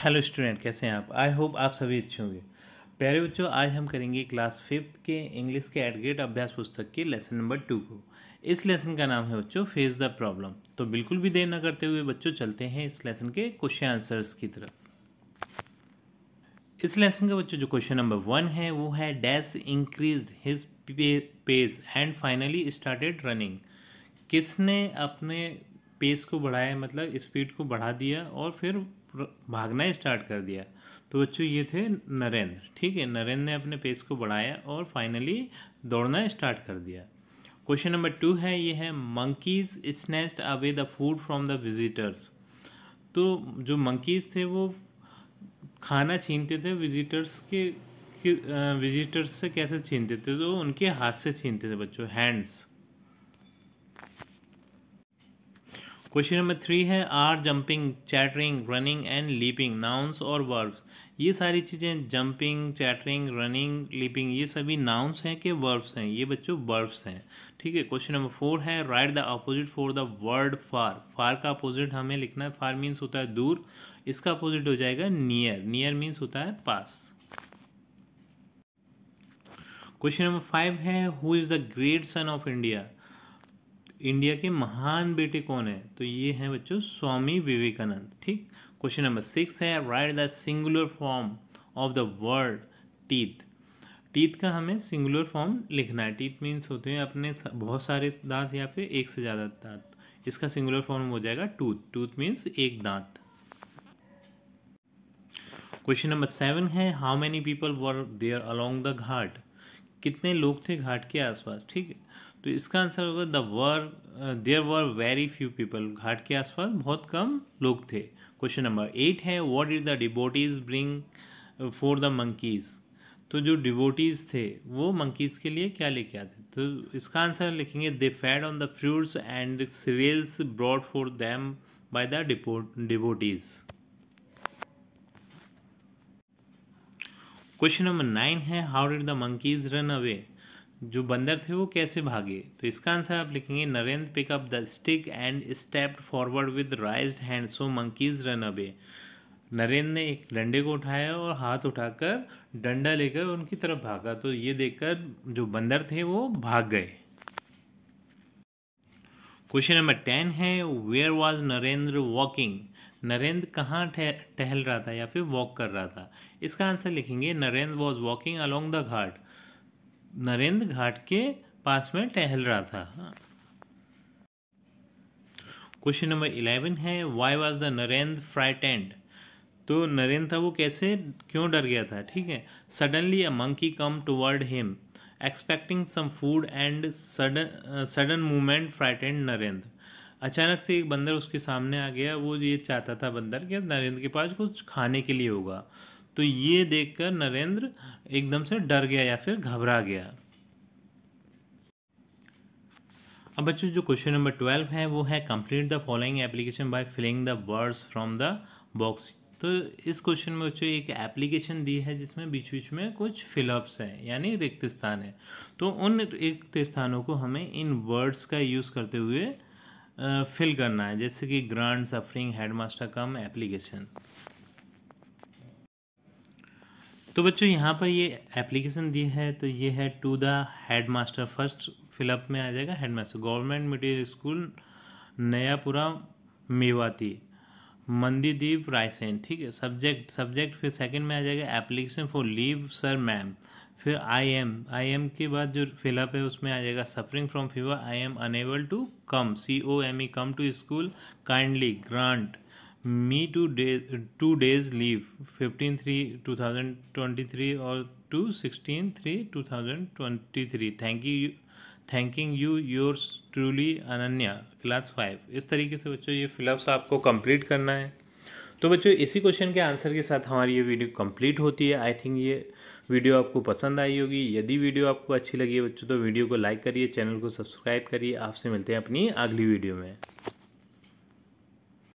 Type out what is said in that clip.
Hello student कैसे हैं आप? आई होप आप सभी अच्छे होंगे। प्यारे बच्चों, आज हम करेंगे क्लास फिफ्थ के इंग्लिश के एडग्रेड अभ्यास पुस्तक के लेसन नंबर टू को। इस लेसन का नाम है बच्चों फेस द प्रॉब्लम तो बिल्कुल भी देर न करते हुए बच्चों, चलते हैं इस लेसन के क्वेश्चन आंसर्स की तरफ़। इस लेसन का बच्चों, जो क्वेश्चन नंबर वन है, वो है dash increase his pace and finally started running किसने अपने पेस को बढ़ाया मतलब स्पीड को बढ़ा दिया और फिर भागना स्टार्ट कर दिया। तो बच्चों, ये थे नरेंद्र, ठीक है? नरेंद्र ने अपने पेस को बढ़ाया और फाइनली दौड़ना स्टार्ट कर दिया। क्वेश्चन नंबर टू है, ये है monkeys snatched away the food from the visitors तो जो मंकीज थे, वो खाना छीनते थे विजिटर्स के विजिटर्स से कैसे छीनते थे? तो उनके हाथ से छीनते थे बच्चों हैंड्स क्वेश्चन नंबर थ्री है are jumping chattering running and leaping nouns और वर्ब्स ये सारी चीज़ें जंपिंग चैटरिंग रनिंग लीपिंग ये सभी नाउन्स हैं कि वर्ब्स हैं? ये बच्चों वर्ब्स हैं। ठीक है क्वेश्चन नंबर फोर है write the opposite for the word far far का अपोजिट हमें लिखना है फार मीन्स होता है दूर, इसका अपोजिट हो जाएगा नियर नियर मीन्स होता है पास। क्वेश्चन नंबर फाइव है who is the great son of India India के महान बेटे कौन है? तो ये हैं बच्चों स्वामी विवेकानंद, ठीक? क्वेश्चन नंबर सिक्स है write the singular form of the word teeth teeth का हमें सिंगुलर फॉर्म लिखना है। टीथ मीन्स होते हैं अपने बहुत सारे दांत या फिर एक से ज़्यादा दांत। इसका सिंगुलर फॉर्म हो जाएगा टूथ टूथ मीन्स एक दांत। क्वेश्चन नंबर सेवन है how many people were there along the ghat? कितने लोग थे घाट के आसपास, ठीक? है तो इसका आंसर होगा the were there were very few people घाट के आसपास बहुत कम लोग थे। क्वेश्चन नंबर एट है what is the devotees bring for the monkeys तो जो डिवोटीज थे, वो मंकीज के लिए क्या लेके आते तो इसका आंसर लिखेंगे they fed on the fruits and cereals brought for them by the devotees question number nine है how did the monkeys run away जो बंदर थे वो कैसे भागे? तो इसका आंसर आप लिखेंगे, Narendra pick up the stick and step forward with raise hand so monkeys run away Narendra ने एक डंडे को उठाया और हाथ उठाकर डंडा लेकर उनकी तरफ़ भागा। तो ये देखकर जो बंदर थे वो भाग गए। क्वेश्चन नंबर टेन है where was Narendra walking Narendra कहाँ टहल रहा था या फिर वॉक कर रहा था? इसका आंसर लिखेंगे, Narendra was walking along the ghat. Narendra घाट के पास में टहल रहा था। क्वेश्चन नंबर इलेवन है why was the Narendra frightened तो नरेंद्र था वो कैसे, क्यों डर गया था? ठीक है। Suddenly a monkey come toward him expecting some food and sudden sudden movement frightened Narendra अचानक से एक बंदर उसके सामने आ गया, वो ये चाहता था बंदर कि नरेंद्र के पास कुछ खाने के लिए होगा। तो ये देखकर नरेंद्र एकदम से डर गया या फिर घबरा गया। अब बच्चों, जो क्वेश्चन नंबर ट्वेल्व है, वो है complete the following application by filling the words from the box तो इस क्वेश्चन में बच्चों, एक एप्लीकेशन दी है जिसमें बीच बीच में कुछ फिलअप्स हैं, यानी रिक्त स्थान है। तो उन रिक्त स्थानों को हमें इन वर्ड्स का यूज़ करते हुए फिल करना है, जैसे कि grant suffering headmaster come application तो बच्चों, यहाँ पर ये एप्लीकेशन दी है तो ये है to the head master first fill up में आ जाएगा head master government middle school Nayapura Mewati Mandideep Raisen ठीक है? सब्जेक्ट सब्जेक्ट फिर सेकंड में आ जाएगा application for leave sir ma'am फिर आई एम आई एम के बाद जो फिलअप है, उसमें आ जाएगा suffering from fever I am unable to come C O M E come to school kindly grant me two day two days leave fifteen three two thousand twenty three और two sixteen three two thousand twenty three thank you thanking you yours truly Ananya class five इस तरीके से बच्चों, ये fill-ups आपको complete करना है। तो बच्चों, इसी क्वेश्चन के आंसर के साथ हमारी ये वीडियो कंप्लीट होती है। आई थिंक ये वीडियो आपको पसंद आई होगी। यदि वीडियो आपको अच्छी लगी है बच्चों तो वीडियो को लाइक करिए चैनल को सब्सक्राइब करिए। आपसे मिलते हैं अपनी अगली वीडियो में।